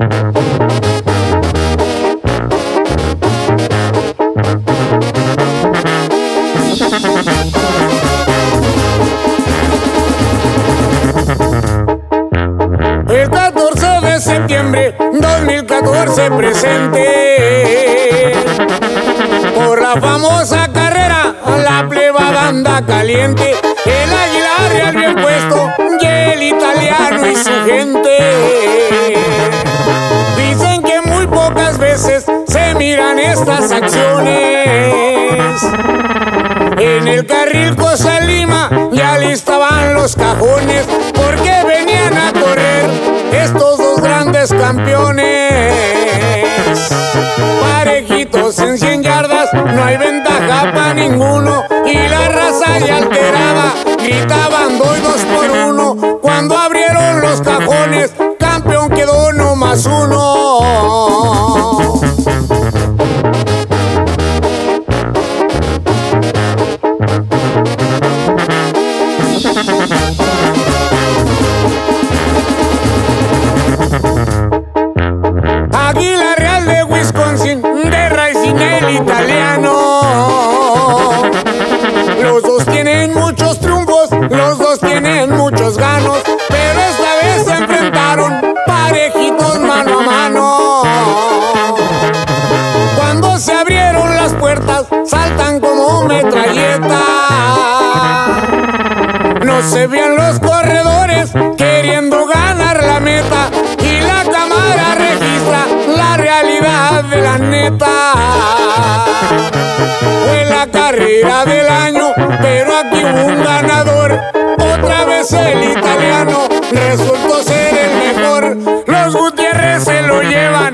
El 14 de septiembre 2014 presente. Por la famosa carrera la pleba anda caliente. El águila real bien puesto estas acciones en el carril Cosa Lima ya listaban los cajones porque venían a correr estos dos grandes campeones. Parejitos en 100 yardas, no hay ventaja para ninguno. Águila Real de Wisconsin, de Racing el italiano. Los dos tienen muchos triunfos, los dos tienen muchos ganos, pero esta vez se enfrentaron parejitos mano a mano. Cuando se abrieron las puertas, saltan como metralleta. No se vean los corredores queriendo realidad de la neta. Fue la carrera del año, pero aquí hubo un ganador. Otra vez el italiano resultó ser el mejor. Los Gutiérrez se lo llevan.